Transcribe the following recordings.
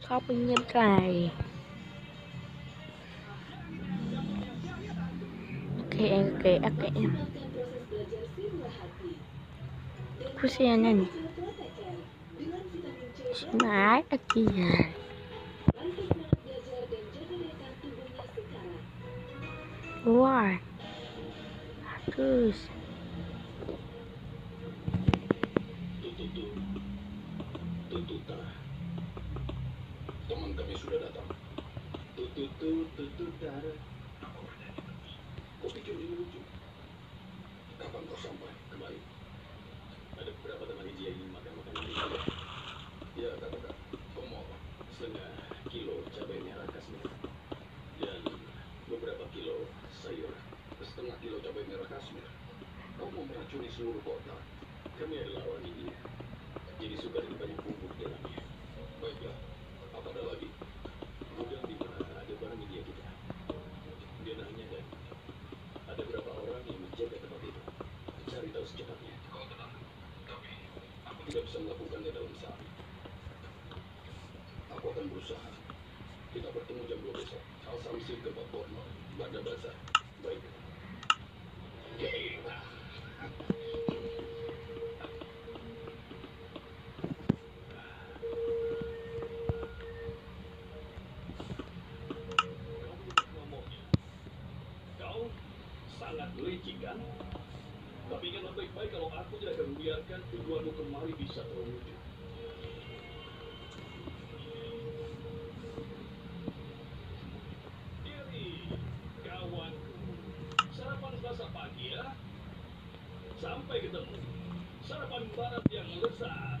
shopping nhân tài. Ok, em, ok ok, em. Cứ xe này. Xin mãi các kìa à. Đúng rồi. Cứ. Teman kami sudah datang. Tututu, tututa. Kau pikir ini lucu? Kapan kau sampai kembali? Ada beberapa teman dia ingin makan makanan ini. Ya, katakan. Kau mau setengah kilo cabai merah kasmir dan beberapa kilo sayur, setengah kilo cabai merah kasmir. Kau mau meracuni seluruh kota. Kami adalah orang India. Jadi suka dengan banyak bumbu di dalamnya. Baiklah, apa ada lagi? Gudang di mana ada barang India kita. Dia nanya dan ada berapa orang yang menjaga tempat itu. Cari tahu secepatnya. Kau tenang, tapi aku tidak bisa melakukannya dalam ini. Aku akan berusaha. Kita bertemu jam 2 besok. Al Samsi ke Borno. Bada Bazar. Baik. Kau sangat licik kan? Tapi ingatlah baik-baik kalau aku tidak akan membiarkan tujuanmu kemari bisa terwujud. Kawanku. Sarapan selasa pagi ya. Sampai ketemu. Sarapan barat yang lezat.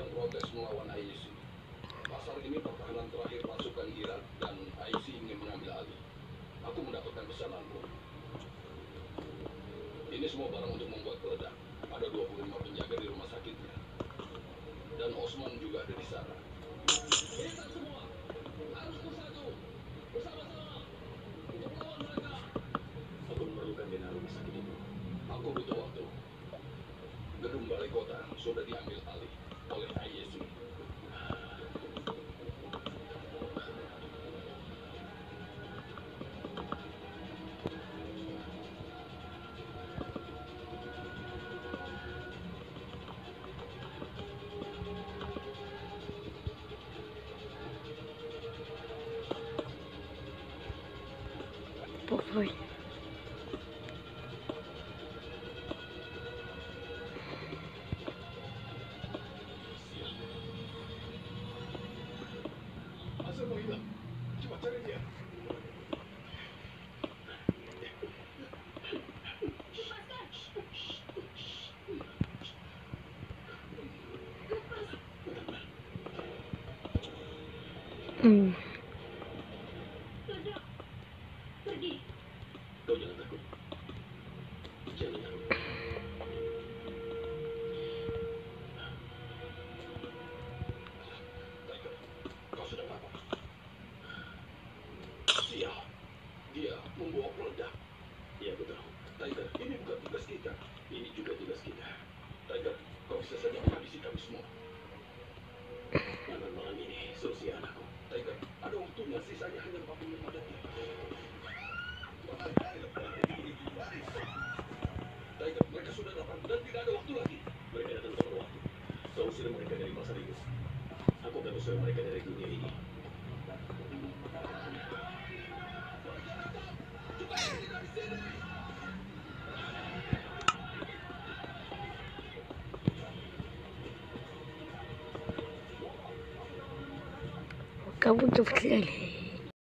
yang protes melawan IC. Pasar ini pertahanan terakhir pasukan Irak dan IC ingin mengambil alih. Aku mendapatkan pesananmu. Ini semua barang untuk membuat peledak. Ada 25 penjaga di rumah sakitnya. Dan Osman juga kota sudah diambil alih oleh. Mm. Dia membawa peledak. Iya betul. Tiger, ini bukan tugas kita. Ini juga tugas kita. Tiger, kau bisa saja menghabisi kami semua. Malam malam ini, solusi anakku. Tiger, ada waktunya sisanya hanya 45 detik. Tiger, mereka sudah datang dan tidak ada waktu lagi. Mereka datang tepat waktu. Kau usir mereka dari pasar itu. Aku akan usir mereka dari dunia ini. Acabo de ver